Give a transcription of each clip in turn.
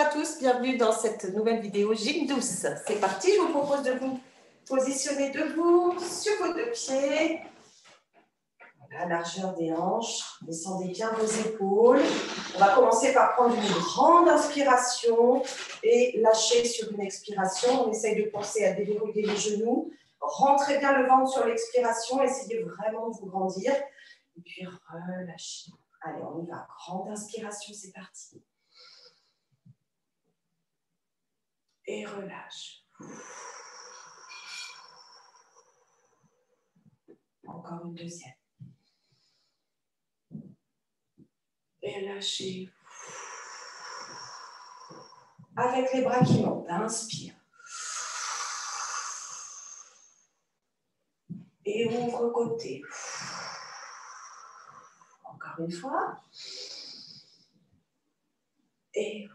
à tous, bienvenue dans cette nouvelle vidéo Gym douce. C'est parti, je vous propose de vous positionner debout sur vos deux pieds. La largeur des hanches, descendez bien vos épaules. On va commencer par prendre une grande inspiration et lâcher sur une expiration. On essaye de penser à déverrouiller les genoux. Rentrez bien le ventre sur l'expiration, essayez vraiment de vous grandir. Et puis relâchez. Allez, on y va. Grande inspiration, c'est parti. Et relâche. Encore une deuxième. Et lâchez. Avec les bras qui montent, inspire. Et ouvre côté une fois. Et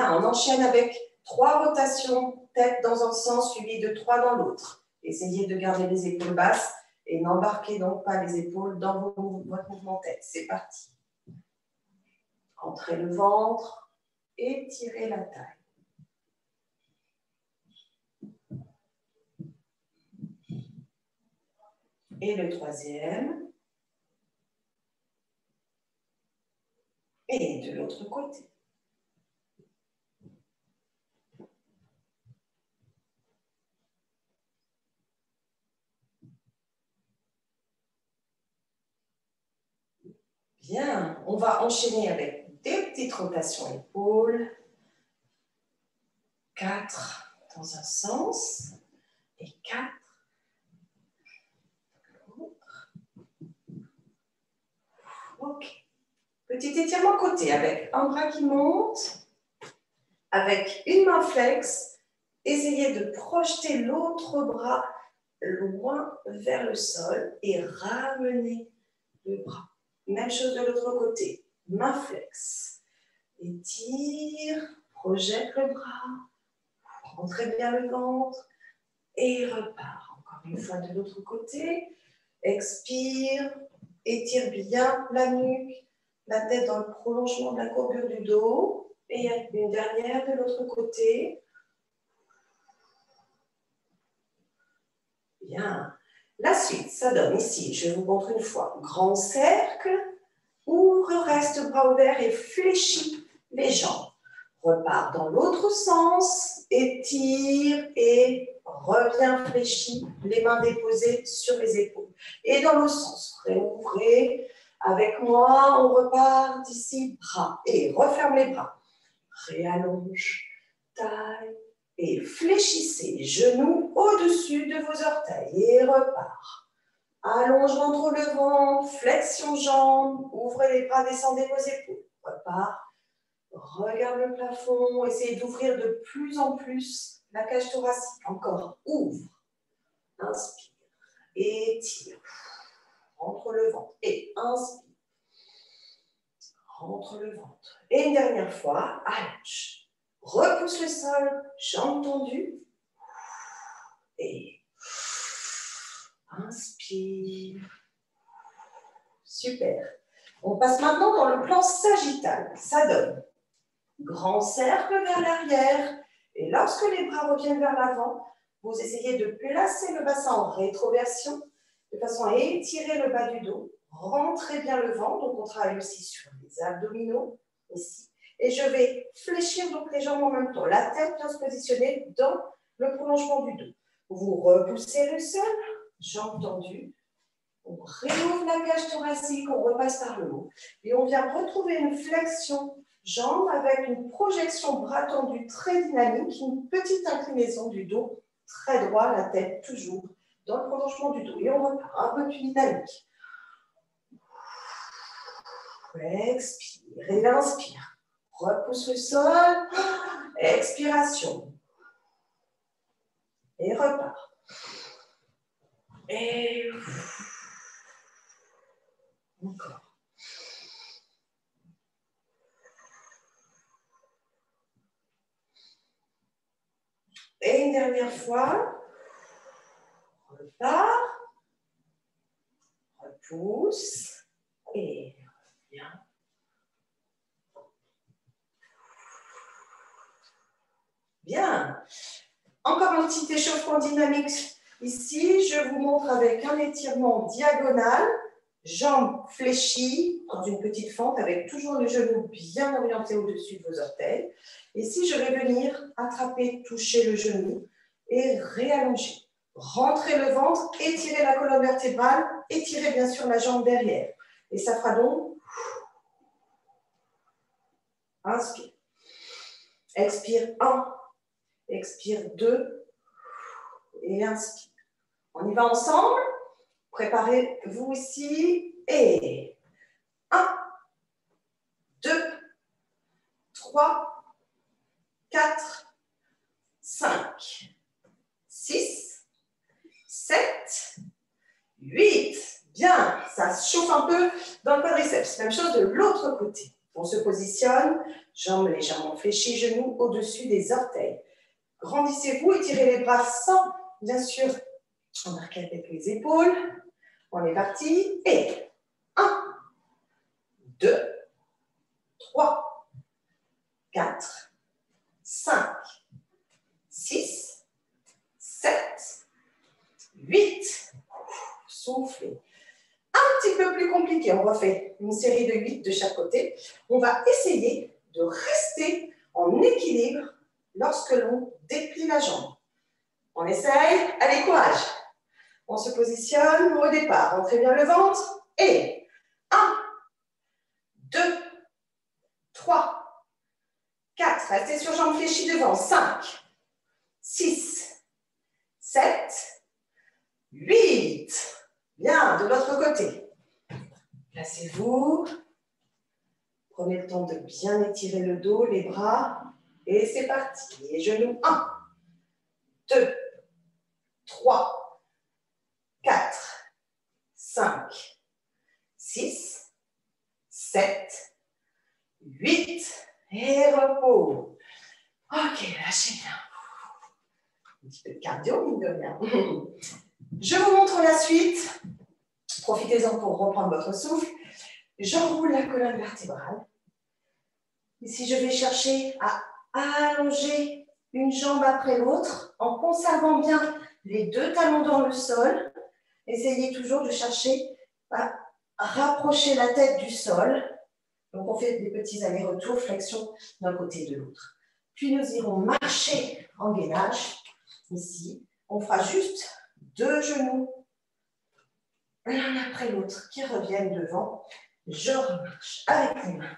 on enchaîne avec trois rotations, tête dans un sens suivi de trois dans l'autre. Essayez de garder les épaules basses et n'embarquez donc pas les épaules dans votre mouvement tête. C'est parti. Entrez le ventre, étirez la taille. Et le troisième. Et de l'autre côté. Bien, on va enchaîner avec des petites rotations épaules. Quatre dans un sens et quatre Ok. Petit étirement côté avec un bras qui monte, avec une main flex. Essayez de projeter l'autre bras loin vers le sol et ramener le bras. Même chose de l'autre côté. Main flex. Étire, projette le bras, rentrez bien le ventre et repart. Encore une fois de l'autre côté. Expire, Étire bien la nuque, la tête dans le prolongement de la courbure du dos. Et une dernière de l'autre côté. Bien. La suite, ça donne ici, je vous montre une fois, grand cercle, ouvre, reste bras ouverts et fléchis les jambes. Repart dans l'autre sens, étire et reviens fléchi, les mains déposées sur les épaules. Et dans le sens, réouvrez. Avec moi, on repart d'ici, bras. Et referme les bras. Réallonge, taille. Et fléchissez genoux au-dessus de vos orteils. Et repart. Allonge ventre le ventre, flexion jambe, ouvrez les bras, descendez vos épaules. Repart. Regarde le plafond, essayez d'ouvrir de plus en plus la cage thoracique. Encore, ouvre. Inspire. Étire. Rentre le ventre. Et inspire. Rentre le ventre. Et une dernière fois, allonge. Repousse le sol, jambes tendues. Et inspire. Super. On passe maintenant dans le plan sagittal. Ça donne grand cercle vers l'arrière. Et lorsque les bras reviennent vers l'avant, vous essayez de placer le bassin en rétroversion de façon à étirer le bas du dos. Rentrez bien le ventre, donc on travaille aussi sur les abdominaux, ici. Et je vais fléchir donc les jambes en même temps. La tête vient se positionner dans le prolongement du dos. Vous repoussez le sol, jambes tendues. On réouvre la cage thoracique, on repasse par le haut. Et on vient retrouver une flexion jambe avec une projection bras tendu très dynamique, une petite inclinaison du dos très droit, la tête toujours dans le prolongement du dos. Et on repart un peu plus dynamique. Expire et inspire. Repousse le sol. Expiration. Et repart. Et encore. Et une dernière fois. Repart. Repousse. Et revient. Bien. Encore un petit échauffement dynamique ici. Je vous montre avec un étirement diagonal, jambes fléchies dans une petite fente avec toujours le genou bien orienté au-dessus de vos orteils. Si je vais venir attraper, toucher le genou et réallonger. Rentrez le ventre, étirez la colonne vertébrale, étirez bien sûr la jambe derrière. Et ça fera donc inspire. Expire 1, expire 2 et inspire. On y va ensemble. Préparez-vous ici et 1, 2, 3, 4, 5, 6, 7, 8. Bien, ça se chauffe un peu dans le quadriceps. Même chose de l'autre côté. On se positionne, jambes légèrement fléchies, genoux au-dessus des orteils. Grandissez-vous, étirez les bras sans, bien sûr, embarquer avec les épaules. On est parti. Et 1, 2, 3, 4, 5, 6, 7, 8. Soufflez un petit peu plus compliqué. On refait une série de 8 de chaque côté. On va essayer de rester en équilibre lorsque l'on déplie la jambe. On essaye. Allez, courage. On se positionne au départ. Rentrez bien le ventre. Et 1, 2, 3, 4. Restez sur jambes fléchies devant. 5, 6, 7, 8. Bien, de l'autre côté. Placez-vous. Prenez le temps de bien étirer le dos, les bras. Et c'est parti. Les genoux. 1, 2, 3, 4, 5, 6, 7, 8. Et repos. Ok, lâchez bien. Un petit peu de cardio, mine de rien. Je vous montre la suite. Profitez-en pour reprendre votre souffle. J'enroule la colonne vertébrale. Ici, je vais chercher à allonger une jambe après l'autre en conservant bien les deux talons dans le sol. Essayez toujours de chercher à rapprocher la tête du sol. Donc, on fait des petits allers-retours, flexion d'un côté et de l'autre. Puis, nous irons marcher en gainage. Ici, on fera juste deux genoux, l'un après l'autre, qui reviennent devant. Je remarche avec les mains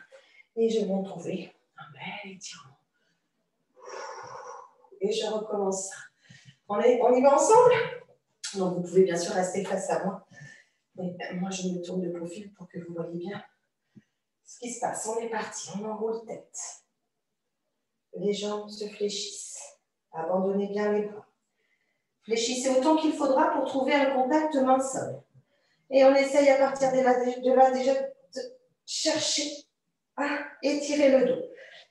et je vais trouver un bel étirement. Et je recommence. On, on y va ensemble? Donc vous pouvez bien sûr rester face à moi. Mais moi, je me tourne de profil pour que vous voyez bien ce qui se passe. On est parti, on enroule tête. Les jambes se fléchissent. Abandonnez bien les bras. Fléchissez autant qu'il faudra pour trouver un contact main-sol. Et on essaye à partir de là, déjà de chercher à étirer le dos.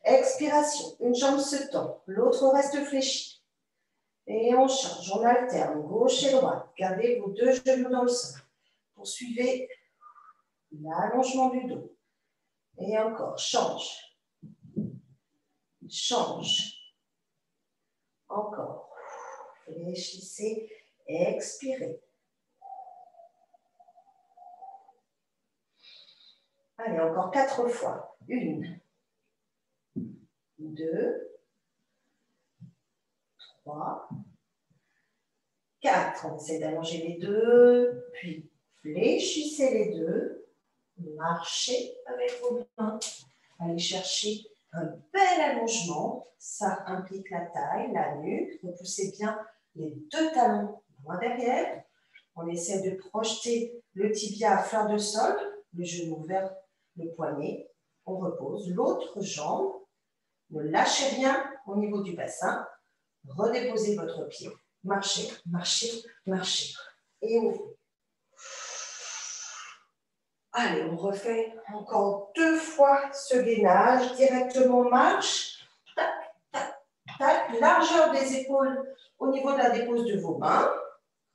Expiration, une jambe se tend, l'autre reste fléchie. Et on change, on alterne, gauche et droite. Gardez vos deux genoux dans le sol. Poursuivez l'allongement du dos. Et encore, change. Change. Encore. Fléchissez, expirez. Allez, encore quatre fois. Une, deux, trois, quatre. On essaie d'allonger les deux, puis fléchissez les deux, marchez avec vos mains, allez chercher un bel allongement. Ça implique la taille, la nuque. Repoussez bien les deux talons loin derrière. On essaie de projeter le tibia à fleur de sol, le genou vers le poignet. On repose l'autre jambe. Ne lâchez rien au niveau du bassin. Redéposez votre pied. Marchez, marchez, marchez. Et ouvrez. Allez, on refait encore deux fois ce gainage. Directement marche. Tac, tac, tac. Largeur des épaules au niveau de la dépose de vos mains.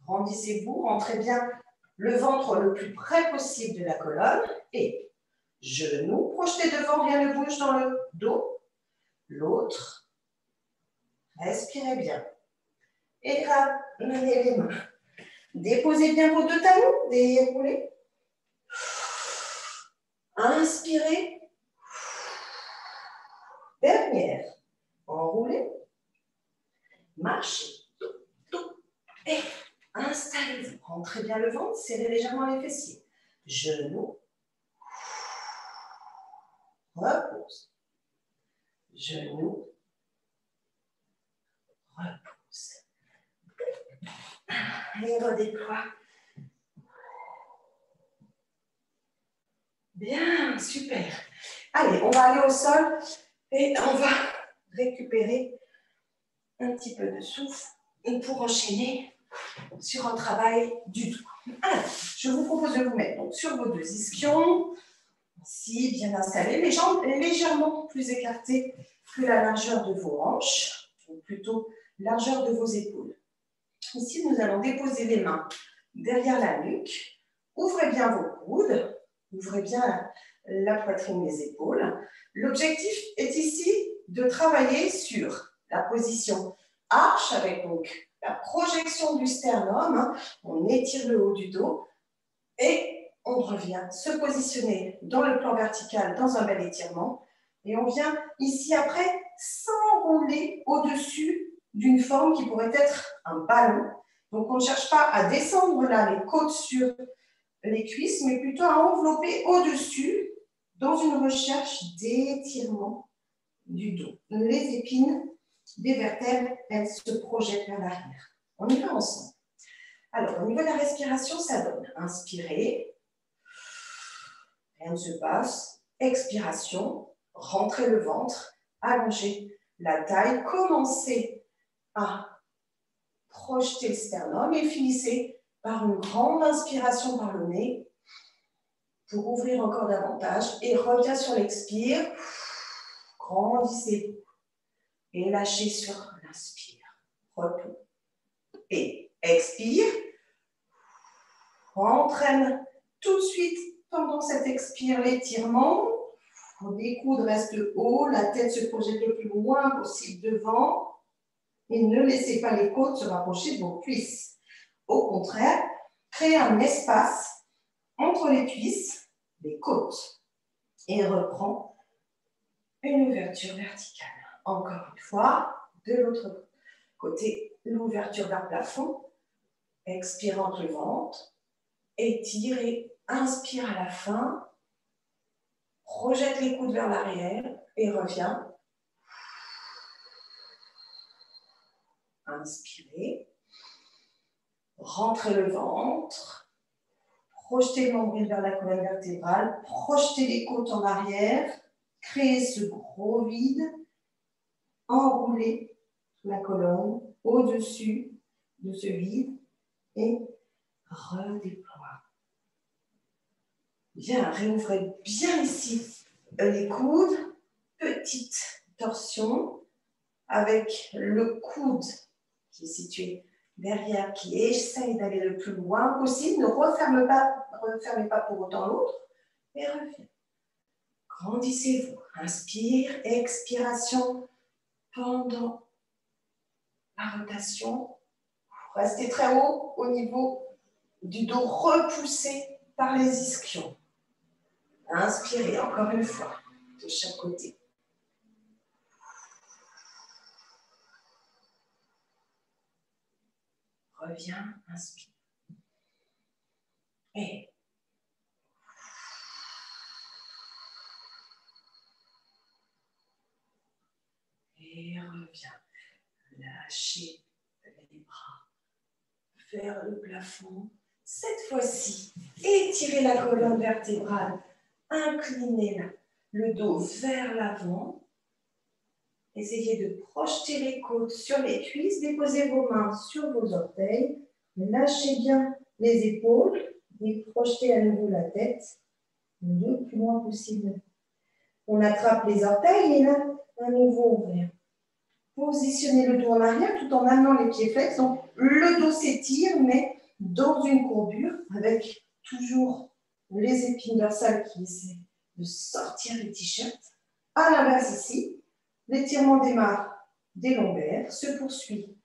Grandissez-vous, rentrez bien le ventre le plus près possible de la colonne. Et genou projeté devant, rien ne bouge dans le dos. L'autre. Respirez bien. Et ramenez les mains. Déposez bien vos deux talons, déroulez. Inspirez. Dernière. Enroulez. Marchez. Et installez-vous. Rentrez bien le ventre, serrez légèrement les fessiers. Genoux. Repose. Genoux. Repose. Et redéploie. Bien, super. Allez, on va aller au sol et on va récupérer un petit peu de souffle pour enchaîner sur un travail du dos. Alors, je vous propose de vous mettre donc, sur vos deux ischions, ici bien installés, les jambes légèrement plus écartées que la largeur de vos hanches, ou plutôt largeur de vos épaules. Ici, nous allons déposer les mains derrière la nuque. Ouvrez bien vos coudes, ouvrez bien la poitrine, les épaules. L'objectif est ici de travailler sur la position arche avec donc la projection du sternum. On étire le haut du dos et on revient se positionner dans le plan vertical dans un bel étirement. Et on vient ici après s'enrouler au-dessus d'une forme qui pourrait être un ballon. Donc on ne cherche pas à descendre là les côtes sur les cuisses, mais plutôt à envelopper au-dessus dans une recherche d'étirement du dos. Les épines des vertèbres, elles se projettent vers l'arrière. On y va ensemble. Alors, au niveau de la respiration, ça donne inspirer, rien ne se passe, expiration, rentrez le ventre, allongez la taille, commencez à projeter le sternum et finissez par une grande inspiration par le nez pour ouvrir encore davantage et reviens sur l'expire, grandissez et lâchez sur l'inspire. Repos. Et expire. Entraîne tout de suite pendant cet expire l'étirement. Les coudes restent haut, la tête se projette le plus loin possible devant. Et ne laissez pas les côtes se rapprocher de vos cuisses. Au contraire, créez un espace entre les cuisses, les côtes. Et reprend une ouverture verticale. Encore une fois, de l'autre côté, l'ouverture d'un plafond. Expire entre le ventre. Étire inspire à la fin. Projette les coudes vers l'arrière et reviens. Inspirez. Rentrez le ventre. Projetez le vers la colonne vertébrale. Projetez les côtes en arrière. Créez ce gros vide enrouler la colonne au-dessus de ce vide et redéploie. Bien, réouvrez bien ici les coudes, petite torsion avec le coude qui est situé derrière, qui essaye d'aller le plus loin possible. Ne refermez pas, refermez pas pour autant l'autre et reviens. Grandissez-vous. Inspire, expiration pendant la rotation. Restez très haut au niveau du dos, repoussé par les ischions. Inspirez encore une fois de chaque côté. Reviens, inspire. Et et reviens. Lâchez les bras vers le plafond. Cette fois-ci, étirez la colonne vertébrale, inclinez le dos vers l'avant. Essayez de projeter les côtes sur les cuisses, déposez vos mains sur vos orteils, lâchez bien les épaules et projetez à nouveau la tête le plus loin possible. On attrape les orteils et là, à nouveau ouvert positionner le dos en arrière tout en amenant les pieds flex. Donc, le dos s'étire, mais dans une courbure, avec toujours les épines dorsales qui essaient de sortir les t-shirts. À l'inverse ici, l'étirement démarre des lombaires se poursuit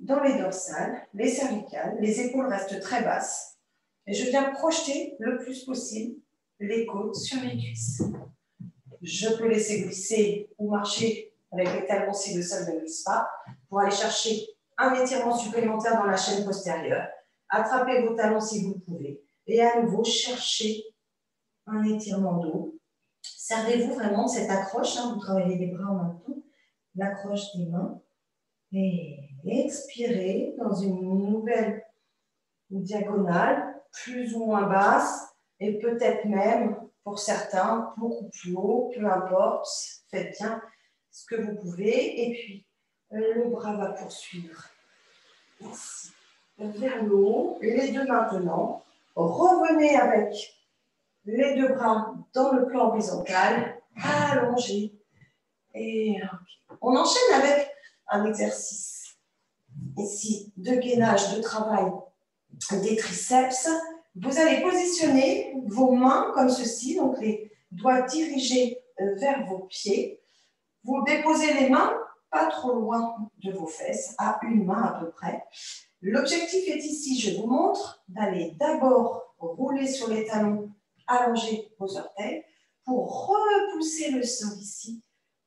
dans les dorsales, les cervicales, les épaules restent très basses. Et je viens projeter le plus possible les côtes sur les cuisses. Je peux laisser glisser ou marcher avec les talons si le sol ne glisse pas pour aller chercher un étirement supplémentaire dans la chaîne postérieure. Attrapez vos talons si vous pouvez. Et à nouveau, cherchez un étirement d'eau. Servez-vous vraiment cette accroche. Hein, vous travaillez les bras en même temps. L'accroche des mains. Et expirez dans une nouvelle diagonale, plus ou moins basse, et peut-être même, pour certains, beaucoup plus haut, peu importe. Faites bien ce que vous pouvez. Et puis, le bras va poursuivre vers le haut. Les deux maintenant. Revenez avec les deux bras dans le plan horizontal, allongés. Et on enchaîne avec un exercice ici de gainage, de travail des triceps. Vous allez positionner vos mains comme ceci, donc les doigts dirigés euh, vers vos pieds. Vous déposez les mains pas trop loin de vos fesses, à une main à peu près. L'objectif est ici, je vous montre, d'aller d'abord rouler sur les talons, allonger vos orteils, pour repousser le sol ici,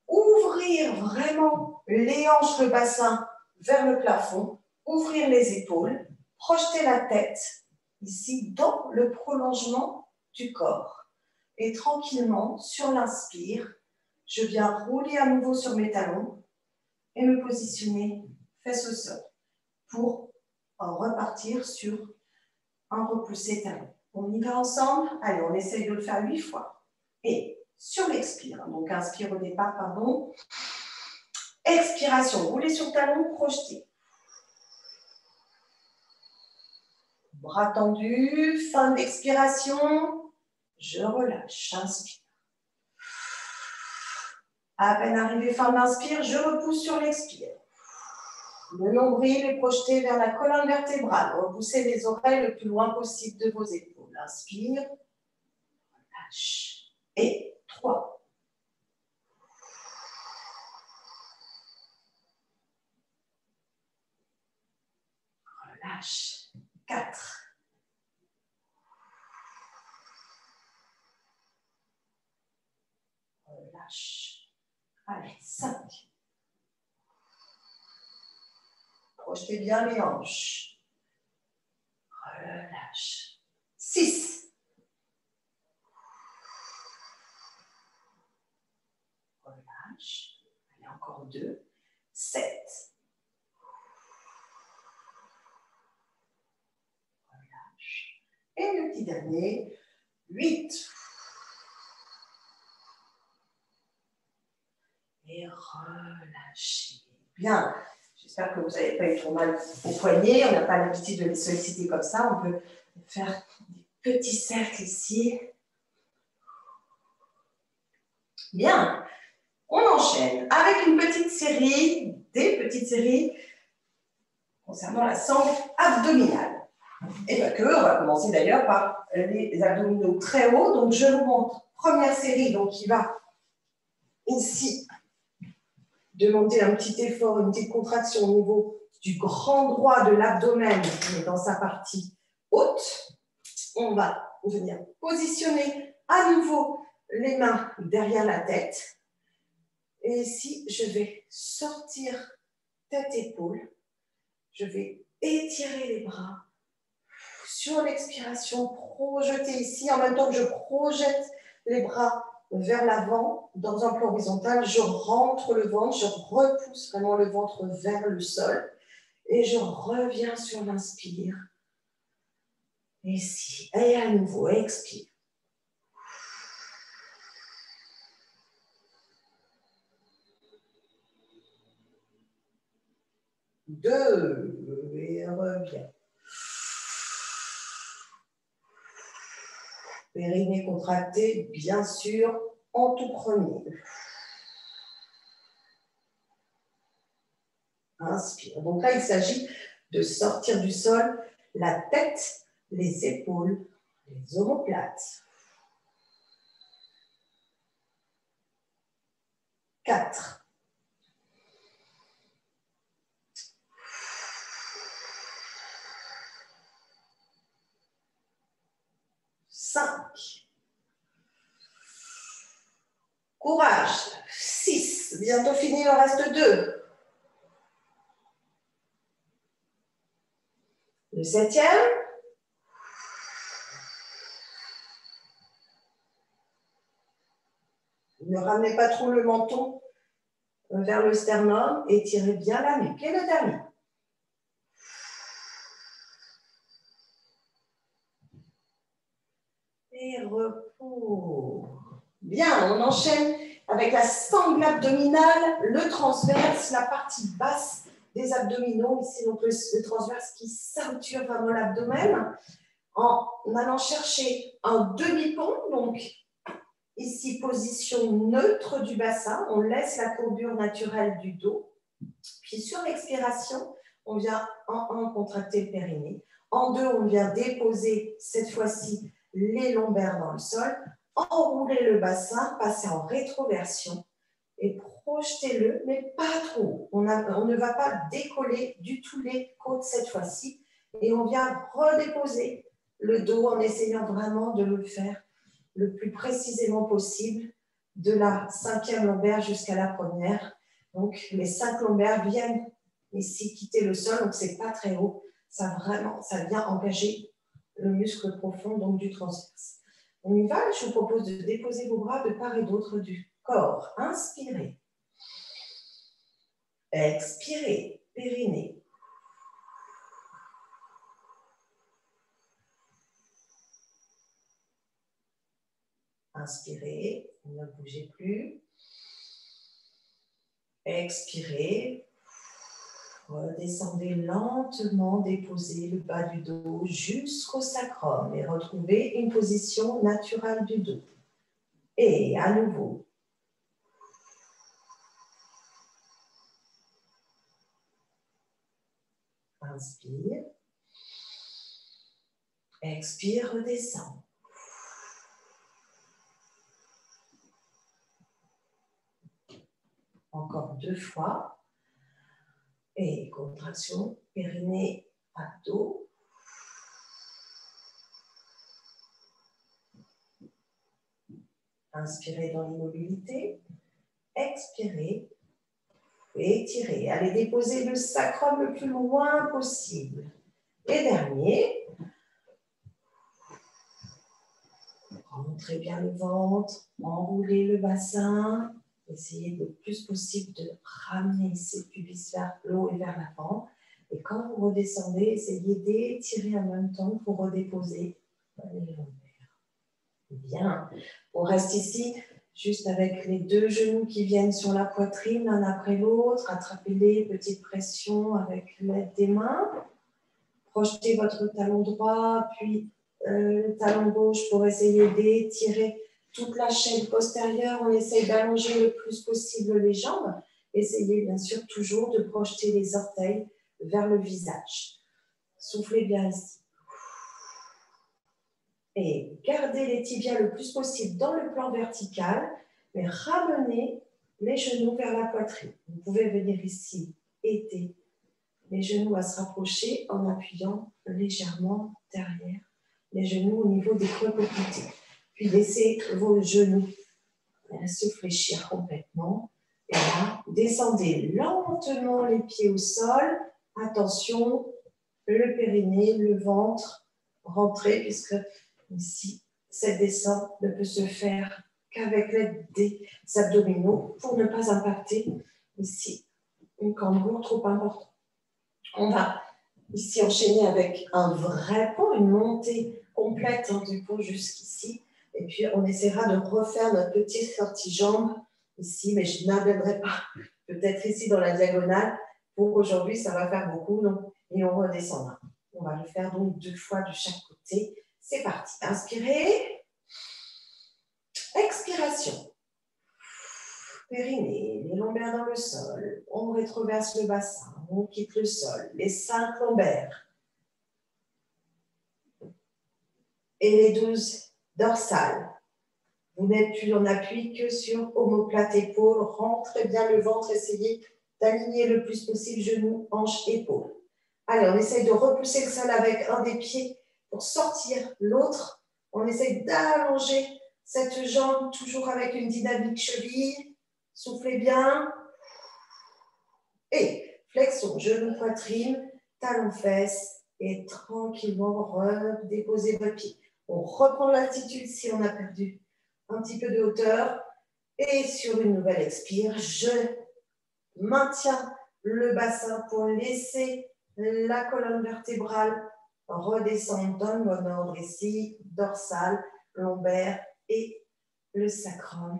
ouvrir vraiment les hanches, le bassin vers le plafond, ouvrir les épaules, projeter la tête ici dans le prolongement du corps. Et tranquillement, sur l'inspire, je viens rouler à nouveau sur mes talons et me positionner face au sol pour repartir sur un repoussé talon. On y va ensemble Allez, on essaye de le faire huit fois. Et sur l'expire, donc inspire au départ, pardon. Expiration, roulez sur talon, projetez. Bras tendus, fin d'expiration. Je relâche, inspire. À peine arrivé fin d'inspire, je repousse sur l'expire. Le nombril est projeté vers la colonne vertébrale. Repoussez les oreilles le plus loin possible de vos épaules. Inspire, relâche. Et 3. Relâche. 4. Relâche. Allez, 5. Projetez bien les hanches. Relâche. 6. Relâche. Allez, encore 2. 7. Relâche. Et le petit dernier, 8. Et relâchez. Bien. J'espère que vous n'avez pas eu trop mal au poignet. On n'a pas l'habitude de les solliciter comme ça. On peut faire des petits cercles ici. Bien. On enchaîne avec une petite série, des petites séries concernant la sangle abdominale. Et pas que, on va commencer d'ailleurs par les abdominaux très hauts. Donc je vous montre première série donc qui va ici demander un petit effort, une petite contraction au niveau du grand droit de l'abdomen, dans sa partie haute. On va venir positionner à nouveau les mains derrière la tête. Et ici, je vais sortir tête-épaule. Je vais étirer les bras. Sur l'expiration, projeter ici, en même temps que je projette les bras vers l'avant dans un plan horizontal, je rentre le ventre, je repousse vraiment le ventre vers le sol et je reviens sur l'inspire. Ici, et à nouveau, expire. Deux, et reviens. Périnée contracté, bien sûr, en tout premier. Inspire. Donc là, il s'agit de sortir du sol la tête, les épaules, les omoplates. 4. 5. Courage, 6. Bientôt fini, il en reste 2. Le septième. Ne ramenez pas trop le menton vers le sternum et tirez bien la nuque. Et le dernier. Repos. Bien, on enchaîne avec la sangle abdominale, le transverse, la partie basse des abdominaux. Ici, donc le, transverse qui ceinture vraiment l'abdomen. En allant chercher un demi-pont, donc ici, position neutre du bassin. On laisse la courbure naturelle du dos. Puis sur l'expiration, on vient en un contracter le périnée. En deux, on vient déposer cette fois-ci les lombaires dans le sol enrouler le bassin, passer en rétroversion et projetez-le, mais pas trop. On, on, ne va pas décoller du tout les côtes cette fois-ci et on vient redéposer le dos en essayant vraiment de le faire le plus précisément possible de la cinquième lombaire jusqu'à la première. Donc les cinq lombaires viennent ici quitter le sol, donc c'est pas très haut. Ça vraiment, ça vient engager le muscle profond donc du transverse. On y va, je vous propose de déposer vos bras de part et d'autre du corps. Inspirez. Expirez, périnée. Inspirez, ne bougez plus. Expirez, Redescendez lentement, déposez le bas du dos jusqu'au sacrum et retrouvez une position naturelle du dos. Et à nouveau. Inspire. Expire, redescend. Encore deux fois. Et contraction, périnée, abdos. Inspirez dans l'immobilité. Expirez. Et étirez. Allez déposer le sacrum le plus loin possible. Et dernier. Rentrez bien le ventre. Enroulez le bassin. Essayez le plus possible de ramener ces pubis vers l'eau et vers l'avant. Et quand vous redescendez, essayez d'étirer en même temps pour redéposer les lombaires. Bien. On reste ici juste avec les deux genoux qui viennent sur la poitrine l'un après l'autre. Attrapez-les, petite pression avec l'aide des mains. Projetez votre talon droit, puis euh, le talon gauche pour essayer d'étirer toute la chaîne postérieure, on essaye d'allonger le plus possible les jambes. Essayez bien sûr toujours de projeter les orteils vers le visage. Soufflez bien ici. Et gardez les tibias le plus possible dans le plan vertical, mais ramenez les genoux vers la poitrine. Vous pouvez venir ici, aider les genoux à se rapprocher en appuyant légèrement derrière les genoux au niveau des creux poplités. Puis laissez vos genoux se fléchir complètement. Et là, descendez lentement les pieds au sol. Attention, le périnée, le ventre, rentrez, puisque ici, cette descente ne peut se faire qu'avec l'aide des abdominaux pour ne pas impacter ici une cambrure trop importante. On va ici enchaîner avec un vrai pont, une montée complète hein, du pont jusqu'ici. Et puis, on essaiera de refaire notre petite sortie jambe ici, mais je n'amènerai pas peut-être ici dans la diagonale. Pour aujourd'hui, ça va faire beaucoup, donc, et on redescendra. On va le faire donc deux fois de chaque côté. C'est parti. Inspirez. Expiration. Périnée, les lombaires dans le sol. On rétroverse le bassin. On quitte le sol. Les cinq lombaires. Et les douze dorsale. Vous n'êtes plus en appui que sur omoplate épaule. Rentrez bien le ventre, essayez d'aligner le plus possible genoux, hanches, épaules. Allez, on essaye de repousser le sol avec un des pieds pour sortir l'autre. On essaye d'allonger Cette jambe toujours avec une dynamique cheville. Soufflez bien. Et flexion, genou, poitrine, talon, fesses. Et tranquillement, redéposez votre pied. On reprend l'altitude si on a perdu un petit peu de hauteur. Et sur une nouvelle expire, je maintiens le bassin pour laisser la colonne vertébrale redescendre dans le bon ordre ici, dorsale, lombaire et le sacrum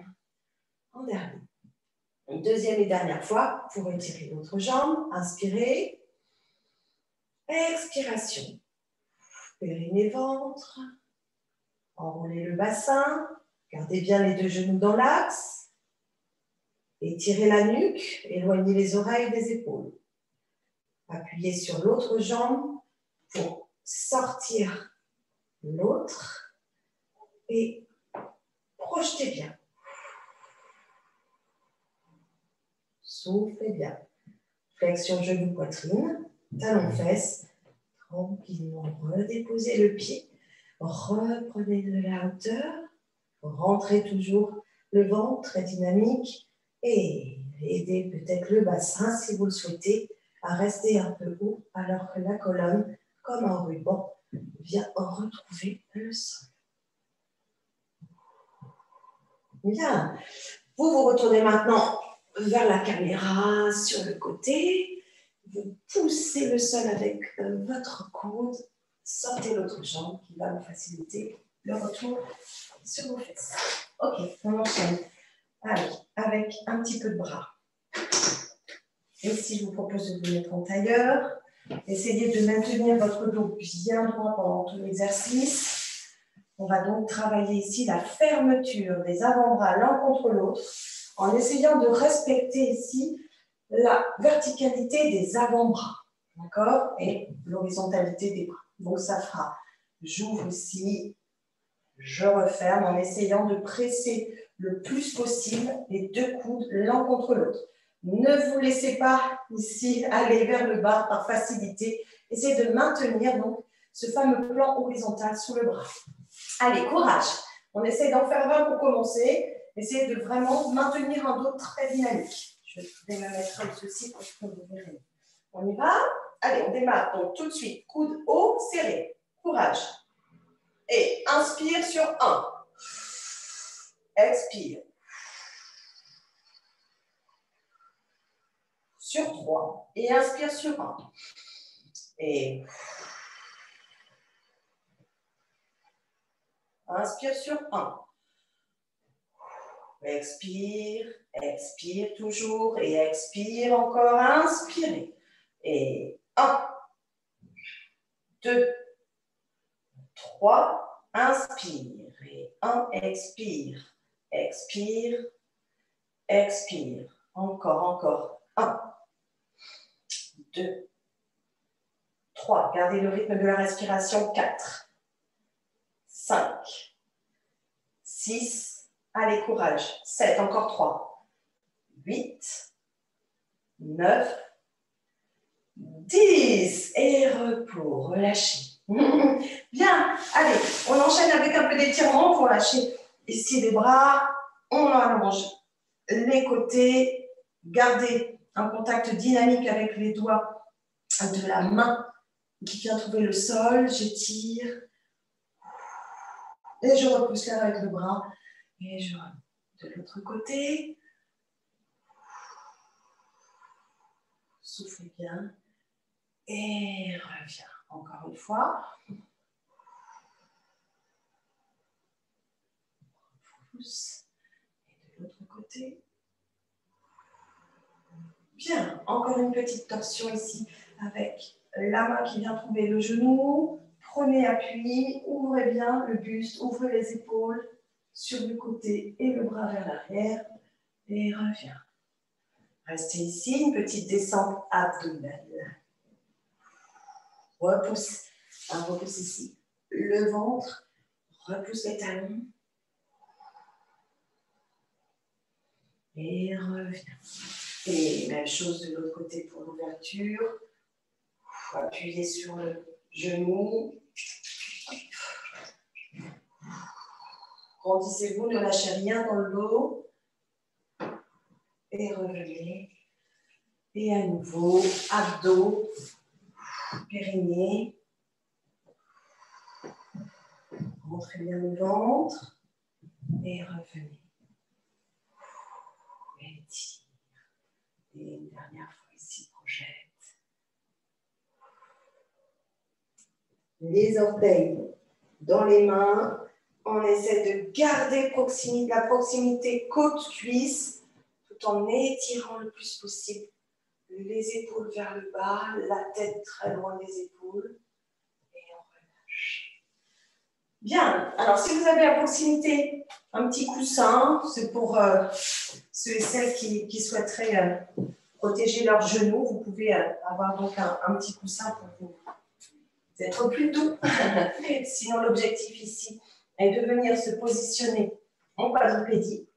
en dernier. Deuxième et dernière fois pour étirer l'autre jambe. Inspirez. Expiration. Périnée ventre. Enroulez le bassin. Gardez bien les deux genoux dans l'axe. Étirez la nuque. Éloignez les oreilles des épaules. Appuyez sur l'autre jambe pour sortir l'autre et projetez bien. Soufflez bien. Flexion genou poitrine, talon fesse. Tranquillement, redéposez le pied. Reprenez de la hauteur. Rentrez toujours le ventre très dynamique et aidez peut-être le bassin si vous le souhaitez à rester un peu haut alors que la colonne, comme un ruban, vient retrouver le sol. Bien. Vous vous retournez maintenant vers la caméra sur le côté. Vous poussez le sol avec euh, votre coude. Sortez l'autre jambe qui va vous faciliter le retour sur vos fesses. Ok, on enchaîne. Allez, avec un petit peu de bras. Et si je vous propose de vous mettre en tailleur, essayez de maintenir votre dos bien droit pendant tout l'exercice. On va donc travailler ici la fermeture des avant-bras l'un contre l'autre en essayant de respecter ici la verticalité des avant-bras, d'accord Et l'horizontalité des bras. Donc ça fera, j'ouvre ici, je referme en essayant de presser le plus possible les deux coudes l'un contre l'autre. Ne vous laissez pas ici aller vers le bas par facilité. Essayez de maintenir donc ce fameux plan horizontal sous le bras. Allez, courage. On essaie d'en faire 20 pour commencer. Essayez de vraiment maintenir un dos très dynamique. Je vais me mettre ceci pour que vous verrez. On y va Allez, on démarre. Donc tout de suite, coude haut, serré. Courage. Et inspire sur 1. Expire. sur 3 et inspire sur 1. Et inspire sur 1. Expire, expire toujours et expire encore, inspirez. Et 1, 2, 3, inspire et 1, expire, expire, expire. Encore, encore. 1, 2, 3. Gardez le rythme de la respiration. 4, 5, 6. Allez, courage. 7, encore 3, 8, 9, 10. Et repos, relâchez. Bien, allez, on enchaîne avec un peu d'étirement pour lâcher ici les bras. On allonge les côtés. Gardez un contact dynamique avec les doigts de la main qui vient trouver le sol. J'étire. Et je repousse l'air avec le bras. Et je de l'autre côté. Soufflez bien. Et reviens. Encore une fois. Et de l'autre côté. Bien, encore une petite torsion ici avec la main qui vient trouver le genou. Prenez appui, ouvrez bien le buste, ouvrez les épaules sur le côté et le bras vers l'arrière. Et reviens. Restez ici, une petite descente abdominale. Repousse, repousse ici. Le ventre, repousse les talons. Et reviens. Et même chose de l'autre côté pour l'ouverture. Appuyez sur le genou. Grandissez-vous, ne lâchez rien dans le dos. Et revenez. Et à nouveau, abdos, périnée. Montrez bien le ventre. Et revenez. Et tire. Et une dernière fois ici, projette. Les orteils dans les mains. On essaie de garder la proximité côte-cuisse tout en étirant le plus possible les épaules vers le bas, la tête très loin des épaules. Et on relâche. Bien, alors si vous avez à proximité un petit coussin, c'est pour euh, ceux et celles qui, souhaiteraient euh, protéger leurs genoux. Vous pouvez euh, avoir donc un, petit coussin pour vous être plus doux. Sinon, l'objectif ici est de venir se positionner en quadrupédie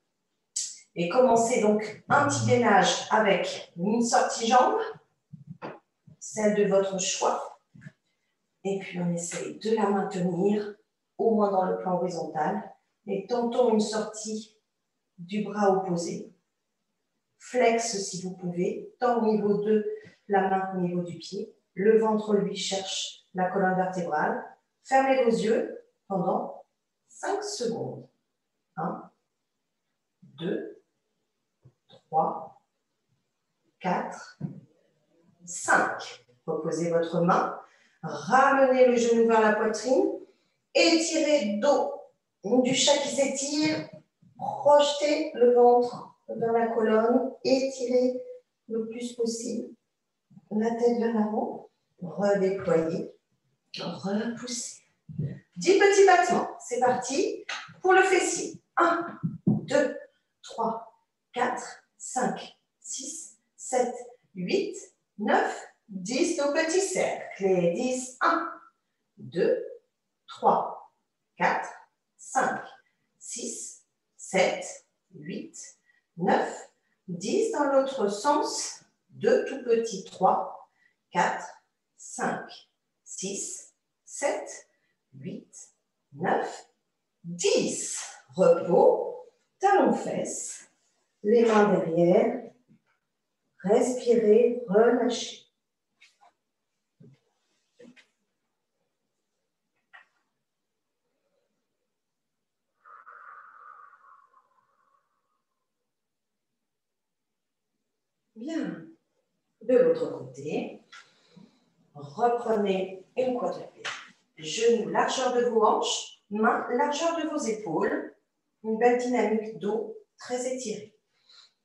et commencer donc un petit gainage avec une sortie jambe, celle de votre choix. Et puis on essaye de la maintenir au moins dans le plan horizontal. Et tentons une sortie du bras opposé. Flex si vous pouvez, tant au niveau de la main qu'au niveau du pied. Le ventre, lui, cherche la colonne vertébrale. Fermez vos yeux pendant 5 secondes. 1, 2, 3, 4, 5. Reposez votre main, ramenez le genou vers la poitrine, étirez dos du chat qui s'étire, projetez le ventre vers la colonne, étirez le plus possible la tête vers l'avant, redéployez, repoussez. 10 petits battements, c'est parti pour le fessier. 1, 2, 3, 4, 5, 6, 7, 8, 9, 10 nos petits cercles. Et 10, 1, 2, 3, 4, 5, 6, 7, 8, 9, 10 dans l'autre sens. 2 tout petits, 3, 4, 5, 6, 7, 8, 9, 10. Repos, talons fesses les mains derrière. Respirez, relâchez. Bien. De l'autre côté, reprenez une quadrupède. Genoux, largeur de vos hanches, mains, largeur de vos épaules. Une belle dynamique dos très étirée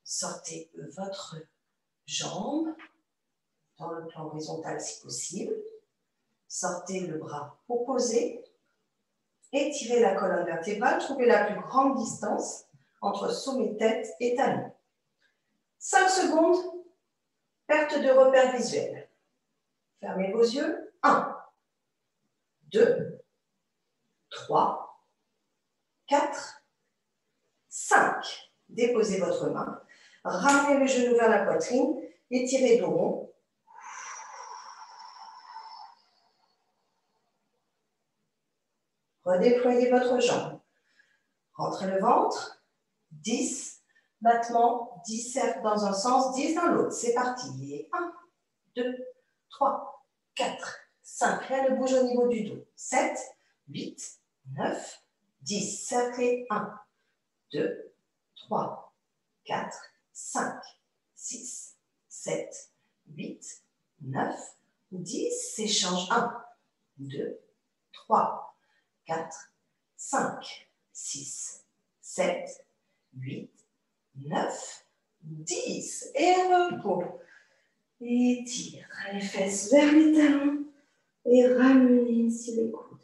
sortez votre jambe dans le plan horizontal si possible. Sortez le bras opposé. Étirez la colonne vertébrale. Trouvez la plus grande distance entre sommet tête et talon. 5 secondes, perte de repère visuel. Fermez vos yeux. 1, 2, 3, 4, 5. Déposez votre main. Ramenez le genou vers la poitrine, étirez dos rond. Redéployez votre jambe. Rentrez le ventre. 10 battements, 10 cercles dans un sens, 10 dans l'autre. C'est parti. 1, 2, 3, 4, 5. Rien ne bouge au niveau du dos. 7, 8, 9, 10. Cerclez. 1, 2, 3, 4, 5, 6, 7, 8, 9, 10. S'échange 1, 2, 3, 4, 5, 6, 7, 8, 9, 10. Et repos. Étire les fesses vers les talons et ramenez ici les coudes.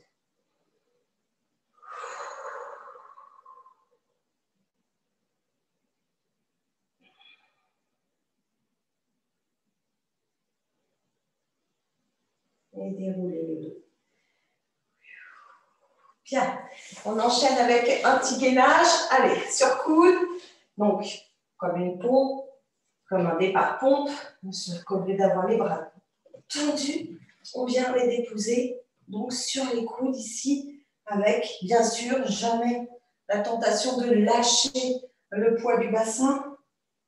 Les dos. Bien, on enchaîne avec un petit gainage. Allez, sur coude. Donc, comme une pompe, comme un départ pompe. Au lieu d'avoir les bras tendus, on vient les déposer donc sur les coudes ici, avec bien sûr jamais la tentation de lâcher le poids du bassin.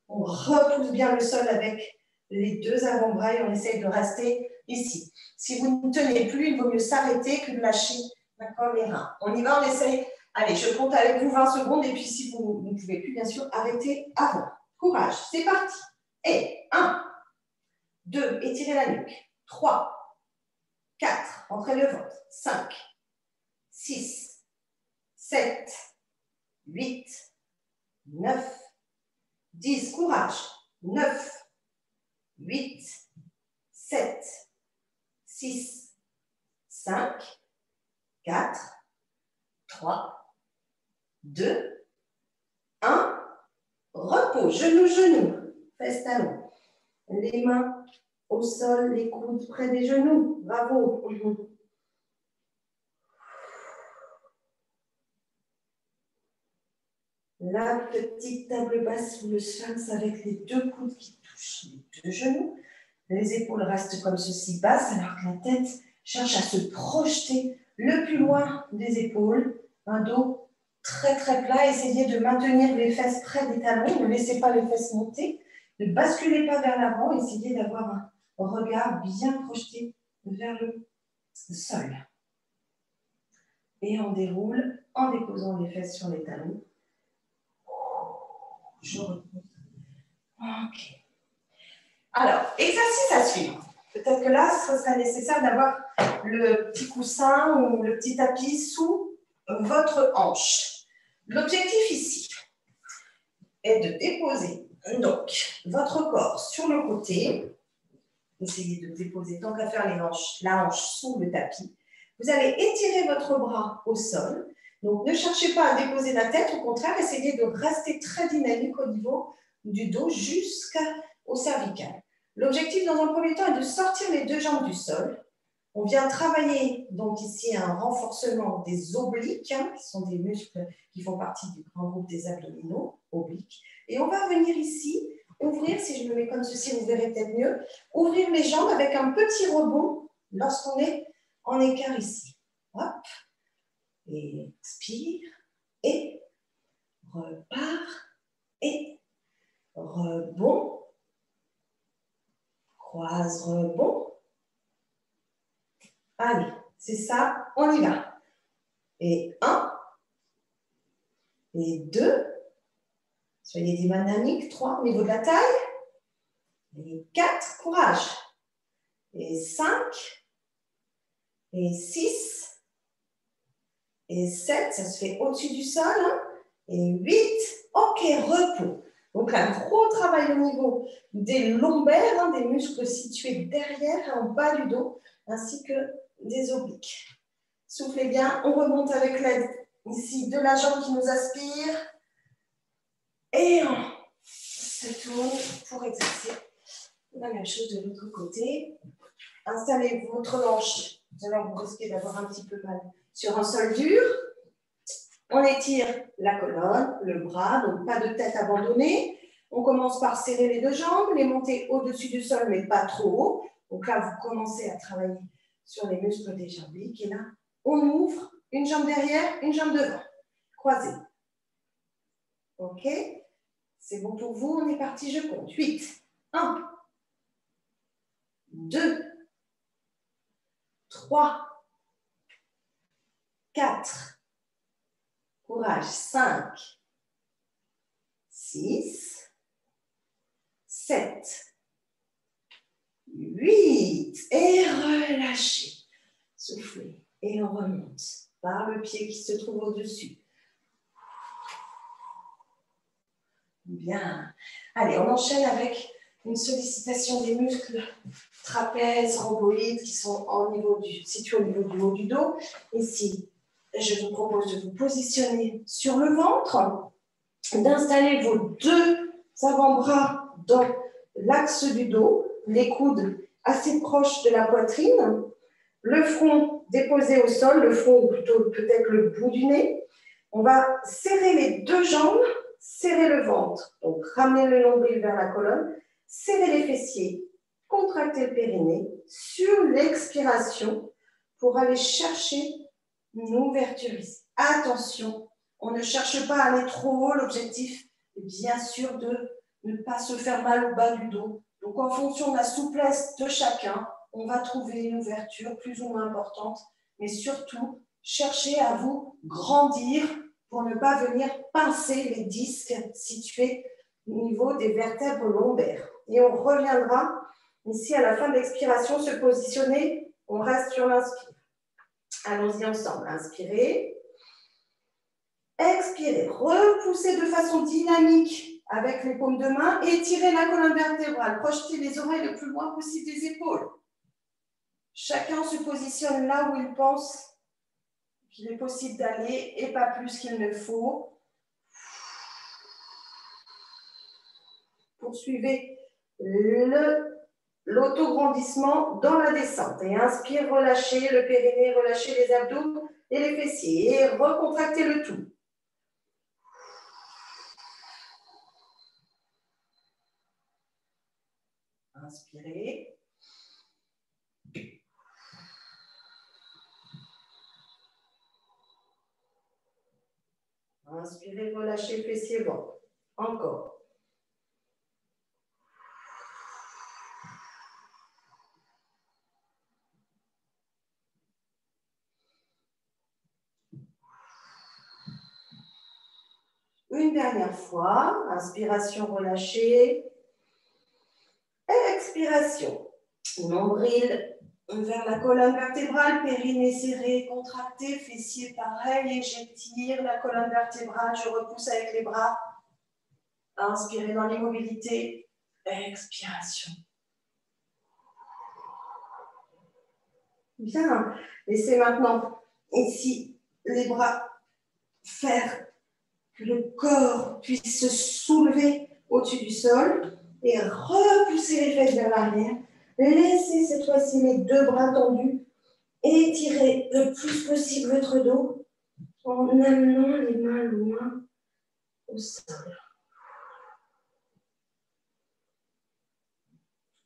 On repousse bien le sol avec les deux avant-bras et on essaye de rester ici. Si vous ne tenez plus, il vaut mieux s'arrêter que de lâcher les reins. On y va, on essaye. Allez, je compte avec vous 20 secondes et puis si vous ne pouvez plus, bien sûr, arrêtez avant. Courage, c'est parti. Et 1, 2, étirez la nuque. 3, 4, entrez le ventre. 5, 6, 7, 8, 9, 10, courage. 9, 8, 7, 6, 5, 4, 3, 2, 1. Repos, genou, genou, fesses, talons. Les mains au sol, les coudes près des genoux. Bravo. La petite table basse sous le sphinx avec les deux coudes qui touchent les deux genoux. Les épaules restent comme ceci basses alors que la tête cherche à se projeter le plus loin des épaules. Un dos très très plat. Essayez de maintenir les fesses près des talons. Ne laissez pas les fesses monter. Ne basculez pas vers l'avant. Essayez d'avoir un regard bien projeté vers le sol. Et on déroule en déposant les fesses sur les talons. Je repose. Ok. Alors, exercice à suivre. Peut-être que là, ce serait nécessaire d'avoir le petit coussin ou le petit tapis sous votre hanche. L'objectif ici est de déposer donc votre corps sur le côté. Essayez de déposer tant qu'à faire la hanche sous le tapis. Vous allez étirer votre bras au sol. Donc ne cherchez pas à déposer la tête, au contraire, essayez de rester très dynamique au niveau du dos jusqu'au cervical. L'objectif dans un premier temps est de sortir les deux jambes du sol. On vient travailler donc ici un renforcement des obliques, hein, qui sont des muscles qui font partie du grand groupe des abdominaux, obliques. Et on va venir ici ouvrir, si je me mets comme ceci, vous verrez peut-être mieux, ouvrir les jambes avec un petit rebond lorsqu'on est en écart ici. Hop. Et expire. Et repart. Et rebond croise, rebond. Allez, c'est ça, on y va. Et un, et deux, soyez dynamiques, trois au niveau de la taille, et quatre, courage, et cinq, et six, et sept, ça se fait au-dessus du sol, hein. et huit, ok, repos. Donc, un gros travail au niveau des lombaires, hein, des muscles situés derrière, en bas du dos, ainsi que des obliques. Soufflez bien, on remonte avec l'aide ici de la jambe qui nous aspire. Et on se tourne pour exercer la même chose de l'autre côté. Installez votre hanche. Alors, vous risquez d'avoir un petit peu mal sur un sol dur. On étire la colonne, le bras, donc pas de tête abandonnée. On commence par serrer les deux jambes, les monter au-dessus du sol, mais pas trop haut. Donc là, vous commencez à travailler sur les muscles des jambes. Et là, on ouvre une jambe derrière, une jambe devant. Croisez. OK C'est bon pour vous On est parti, je compte. 8. 1. 2. 3. 4. Courage. 5, 6, 7, 8. Et relâchez. Soufflez. Et on remonte par le pied qui se trouve au-dessus. Bien. Allez, on enchaîne avec une sollicitation des muscles trapèzes, rhomboïdes qui sont situés au niveau du haut du dos. Ici, je vous propose de vous positionner sur le ventre, d'installer vos deux avant-bras dans l'axe du dos, les coudes assez proches de la poitrine, le front déposé au sol, le front ou plutôt peut-être le bout du nez. On va serrer les deux jambes, serrer le ventre, donc ramener le nombril vers la colonne, serrer les fessiers, contracter le périnée sur l'expiration pour aller chercher une ouverture. Attention, On ne cherche pas à aller trop haut. L'objectif est bien sûr de ne pas se faire mal au bas du dos. Donc, en fonction de la souplesse de chacun, on va trouver une ouverture plus ou moins importante. Mais surtout, cherchez à vous grandir pour ne pas venir pincer les disques situés au niveau des vertèbres lombaires. Et on reviendra ici à la fin de l'expiration se positionner. On reste sur l'inspire. Allons-y ensemble. Inspirez. Expirez. Repoussez de façon dynamique avec les paumes de main. Étirez la colonne vertébrale. Projetez les oreilles le plus loin possible des épaules. Chacun se positionne là où il pense qu'il est possible d'aller et pas plus qu'il ne faut. Poursuivez l'autograndissement dans la descente. Et inspire, relâchez le périnée, relâchez les abdos et les fessiers. Et recontractez le tout. Inspirez. Inspirez, relâchez, fessier bon. Encore. Dernière fois, inspiration relâchée, expiration. Nombril vers la colonne vertébrale, périnée serré, contracté, fessier pareil, et j'étire la colonne vertébrale, je repousse avec les bras. Inspirez dans l'immobilité, expiration. Bien, laissez maintenant ici les bras faire que le corps puisse se soulever au-dessus du sol et repousser les fesses vers l'arrière. Laissez cette fois-ci mes deux bras tendus. Étirez le plus possible votre dos en amenant les mains loin au sol.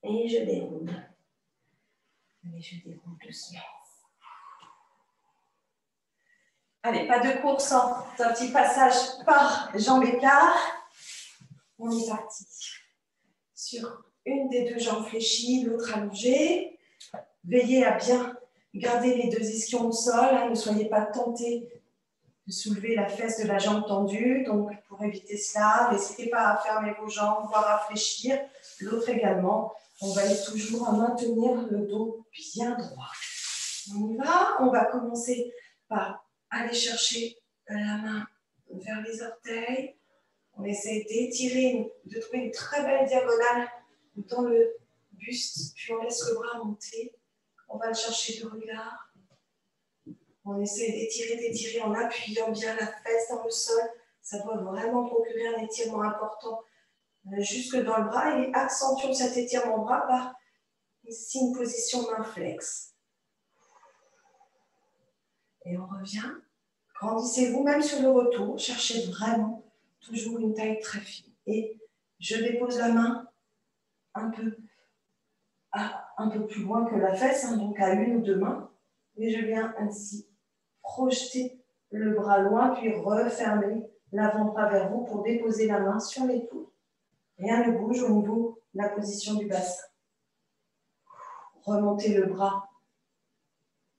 Et je déroule. Et je déroule doucement. Allez, pas de course, hein. un petit passage par jambes écart. On est parti. Sur une des deux jambes fléchies, l'autre allongée. Veillez à bien garder les deux ischions au sol. Hein. ne soyez pas tentés de soulever la fesse de la jambe tendue. Donc, pour éviter cela, n'hésitez pas à fermer vos jambes, voire à fléchir. L'autre également. On va aller toujours à maintenir le dos bien droit. On y va. On va commencer par aller chercher la main vers les orteils. On essaie d'étirer, de trouver une très belle diagonale dans le buste, puis on laisse le bras monter. On va le chercher de regard. On essaie d'étirer, d'étirer en appuyant bien la fesse dans le sol. Ça doit vraiment procurer un étirement important euh, jusque dans le bras et accentuons cet étirement bras par ici une position main flex. Et on revient. Grandissez-vous même sur le retour. Cherchez vraiment toujours une taille très fine. Et je dépose la main un peu, un peu plus loin que la fesse, hein, donc à une ou deux mains. Et je viens ainsi projeter le bras loin, puis refermer l'avant-bras vers vous pour déposer la main sur l'épaule. Rien ne bouge au niveau de la position du bassin. Remontez le bras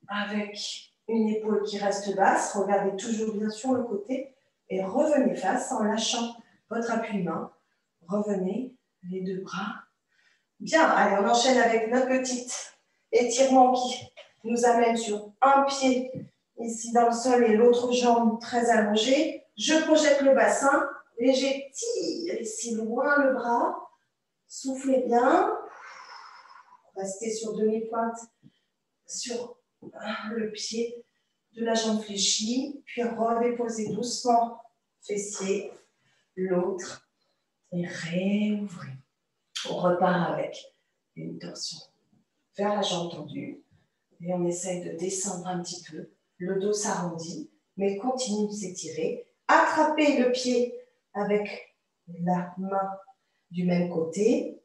avec une épaule qui reste basse. Regardez toujours bien sur le côté et revenez face en lâchant votre appui-main. Revenez les deux bras Bien, allez, on enchaîne avec notre petit étirement qui nous amène sur un pied ici dans le sol et l'autre jambe très allongée. Je projette le bassin et j'étire ici loin le bras. Soufflez bien. Restez sur demi-pointe le pied de la jambe fléchie, puis redéposez doucement fessier, l'autre et réouvrez. On repart avec une torsion vers la jambe tendue et on essaye de descendre un petit peu. Le dos s'arrondit, mais continue de s'étirer. Attrapez le pied avec la main du même côté.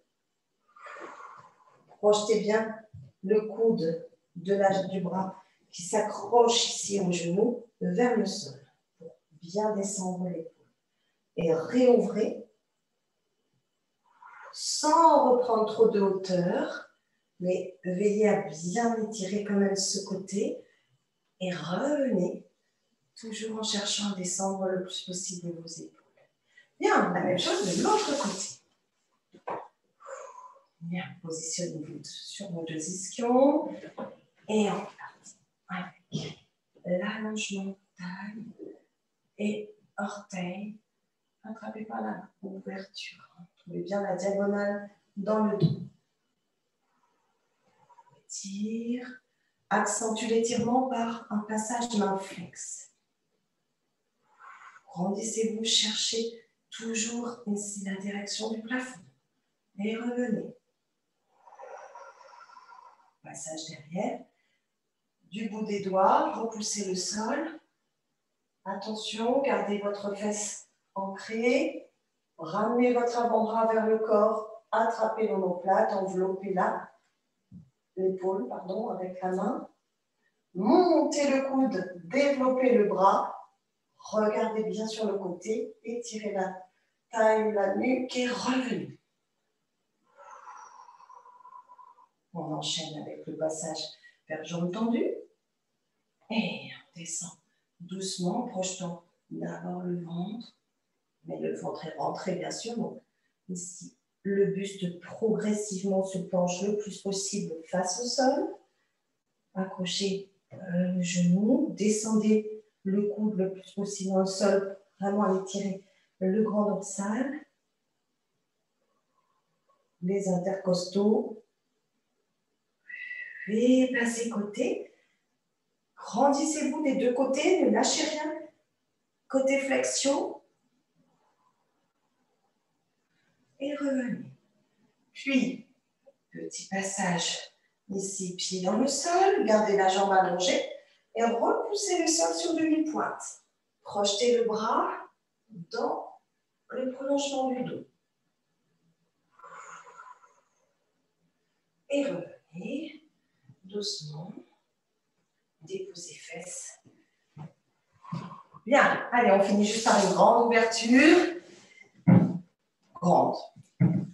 Projetez bien le coude de la, du bras qui s'accroche ici au genou vers le sol pour bien descendre l'épaule. Et réouvrez sans reprendre trop de hauteur, mais veillez à bien étirer quand même ce côté et revenez, toujours en cherchant à descendre le plus possible vos épaules. Bien, la même chose de l'autre côté. Bien, positionnez-vous sur vos deux ischions et on part avec l'allongement de taille et orteil attrapé par la ouverture. Trouvez bien la diagonale dans le dos. Étire. Accentue l'étirement par un passage main flex. Grandissez-vous, cherchez toujours ici la direction du plafond. Et revenez. Passage derrière. Du bout des doigts, repoussez le sol. Attention, gardez votre fesse ancrée. Ramenez votre avant-bras vers le corps. Attrapez l'omoplate, enveloppez-la. L'épaule, pardon, avec la main. Montez le coude, développez le bras. Regardez bien sur le côté, étirez la taille, la nuque et revenez. On enchaîne avec le passage vers jambes tendues. Et on descend doucement, projetant d'abord le ventre, mais le ventre est rentré bien sûr. Donc ici, le buste progressivement se penche le plus possible face au sol. Accrochez euh, le genou, descendez le coude le plus possible au sol, vraiment à étirer le grand dorsal, les intercostaux, et passez côté. Grandissez-vous des deux côtés, ne lâchez rien. Côté flexion. Et revenez. Puis, petit passage ici, pied dans le sol. Gardez la jambe allongée et repoussez le sol sur demi-pointe. Projetez le bras dans le prolongement du dos. Et revenez doucement. Déposez fesses. Bien, allez, on finit juste par une grande ouverture. Grande.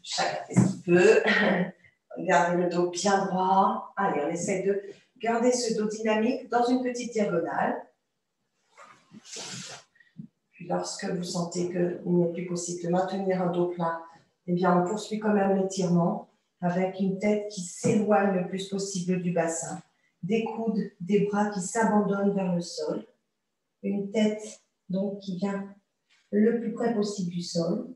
Chacun fait ce qu'il peut. Gardez le dos bien droit. Allez, on essaie de garder ce dos dynamique dans une petite diagonale. Puis lorsque vous sentez qu'il n'est plus possible de maintenir un dos plat, eh bien, on poursuit quand même l'étirement avec une tête qui s'éloigne le plus possible du bassin, des coudes, des bras qui s'abandonnent vers le sol, une tête donc qui vient le plus près possible du sol.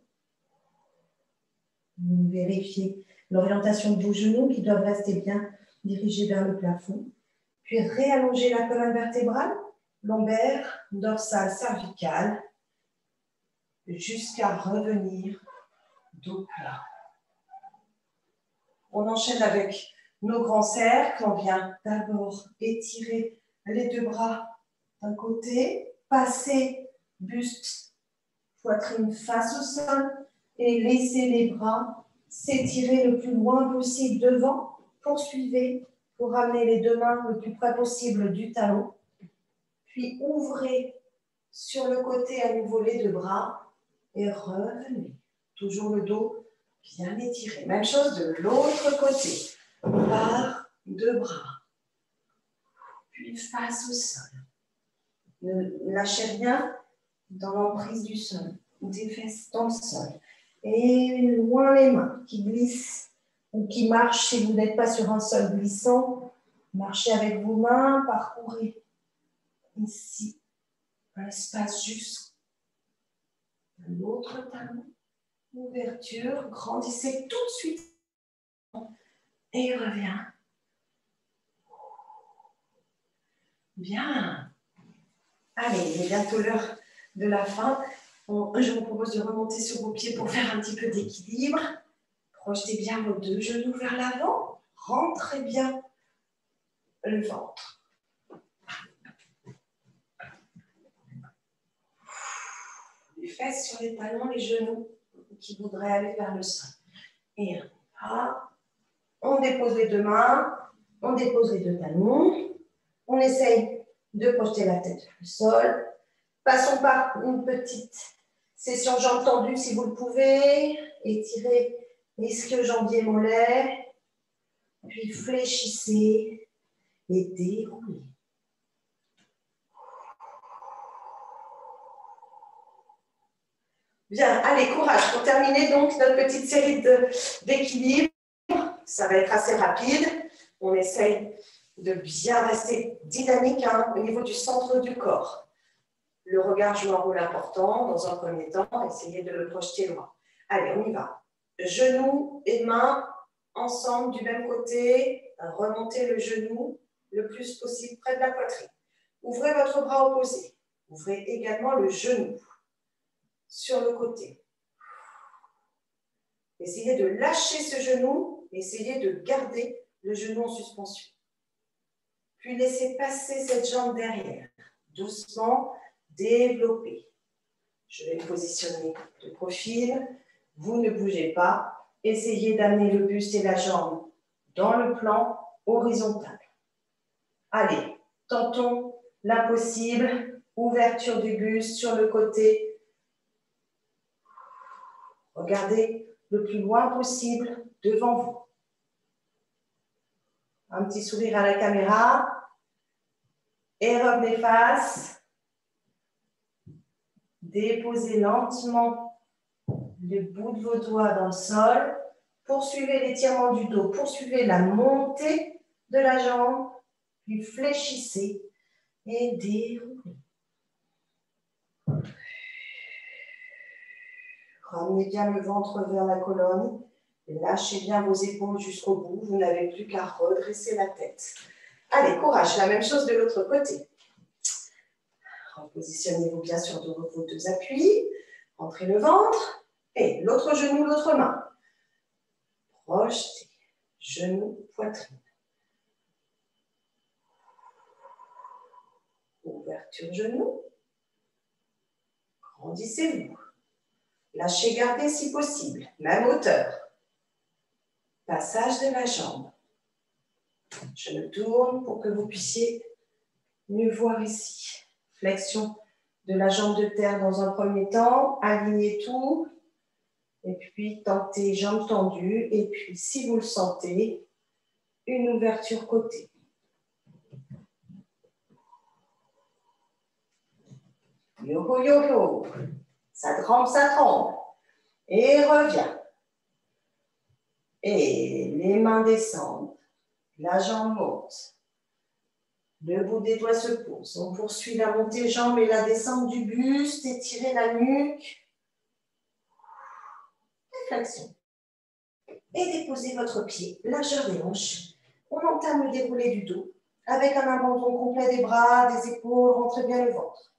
Vérifiez l'orientation de vos genoux qui doivent rester bien dirigés vers le plafond. Puis réallonger la colonne vertébrale, lombaire, dorsale, cervicale, jusqu'à revenir dos plat. On enchaîne avec nos grands cercles. On vient d'abord étirer les deux bras d'un côté, passer buste, poitrine face au sol et laisser les bras s'étirer le plus loin possible devant. Poursuivez pour ramener les deux mains le plus près possible du talon. Puis ouvrez sur le côté à nouveau les deux bras et revenez. Toujours le dos bien étiré. Même chose de l'autre côté. Deux bras. Puis face au sol. Lâchez rien dans l'emprise du sol des fesses dans le sol. Et loin les mains qui glissent ou qui marchent si vous n'êtes pas sur un sol glissant. Marchez avec vos mains, parcourez ici un espace jusqu'à l'autre talon ouverture, grandissez tout de suite et revient. Bien. Allez, il est bientôt l'heure de la fin. je vous propose de remonter sur vos pieds pour faire un petit peu d'équilibre. Projetez bien vos deux genoux vers l'avant. Rentrez bien le ventre. Les fesses sur les talons, les genoux qui voudrait aller vers le sol. Et là, on dépose les deux mains, on dépose les deux talons, on essaye de projeter la tête vers le sol, Passons par une petite session jambes tendues si vous le pouvez. Étirez ischio-jambier mollets. Puis fléchissez et déroulez. Bien, allez, courage pour terminer donc notre petite série d'équilibre. Ça va être assez rapide. On essaye de bien rester dynamique hein, au niveau du centre du corps. Le regard joue un rôle important dans un premier temps. Essayez de le projeter loin. Allez, on y va. Genoux et mains ensemble du même côté. Remontez le genou le plus possible près de la poitrine. Ouvrez votre bras opposé. Ouvrez également le genou sur le côté. Essayez de lâcher ce genou. Essayez de garder le genou en suspension. Puis laissez passer cette jambe derrière. Doucement, développez. Je vais me positionner de profil. Vous ne bougez pas. Essayez d'amener le buste et la jambe dans le plan horizontal. Allez, tentons l'impossible. Ouverture du buste sur le côté. Regardez le plus loin possible devant vous. Un petit sourire à la caméra. Et revenez face. Déposez lentement le bout de vos doigts dans le sol. Poursuivez l'étirement du dos. Poursuivez la montée de la jambe. Puis fléchissez et déroulez. Ramenez bien le ventre vers la colonne. Lâchez bien vos épaules jusqu'au bout. Vous n'avez plus qu'à redresser la tête. Allez, courage. La même chose de l'autre côté. Repositionnez-vous bien sur vos deux appuis. Rentrez le ventre. Et l'autre genou, l'autre main. Projetez. Genou, poitrine. Ouverture genou. Grandissez-vous. Lâchez, gardez si possible. Même hauteur. Passage de la jambe. Je me tourne pour que vous puissiez mieux voir ici. Flexion de la jambe de terre dans un premier temps. Alignez tout. Et puis tentez jambes tendues. Et puis, si vous le sentez, une ouverture côté. Yo yo yo. Ça tremble, ça tremble. Et revient. Et les mains descendent. La jambe monte. Le bout des doigts se pose. On poursuit la montée jambe et la descente du buste. Étirez la nuque. Réflexion. Et déposez votre pied, largeur des hanches. On entame le déroulé du dos avec un abandon complet des bras, des épaules. Rentrez bien le ventre.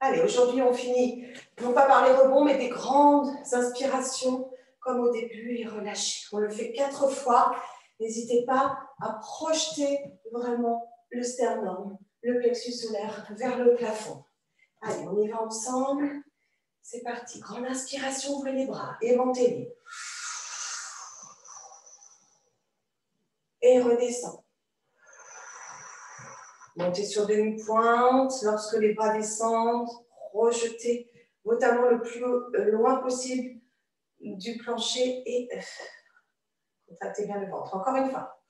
Allez, aujourd'hui, on finit non pas par les rebonds, mais des grandes inspirations, comme au début, et relâcher. On le fait quatre fois. N'hésitez pas à projeter vraiment le sternum, le plexus solaire vers le plafond. Allez, on y va ensemble. C'est parti. Grande inspiration, ouvrez les bras, aimantez-les. Et redescend. Montez sur demi-pointe. Lorsque les bras descendent, rejetez vos talons le plus euh, loin possible du plancher et contractez bien le ventre. Encore une fois.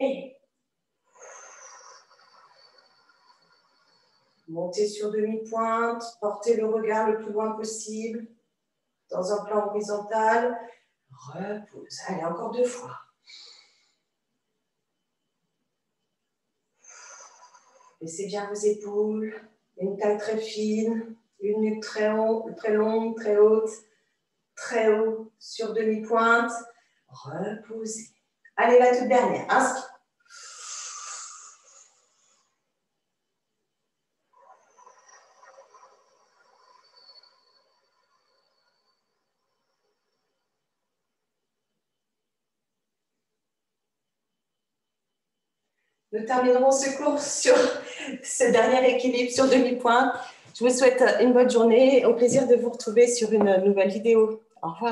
Et montez sur demi-pointe, portez le regard le plus loin possible dans un plan horizontal. Repose. Allez, encore deux fois. Laissez bien vos épaules, une taille très fine, une nuque très, longue, très haute, très haut sur demi-pointe. Reposez. Allez, la toute dernière. Nous terminerons ce cours sur ce dernier équilibre sur demi-point. Je vous souhaite une bonne journée. Au plaisir de vous retrouver sur une nouvelle vidéo. Au revoir.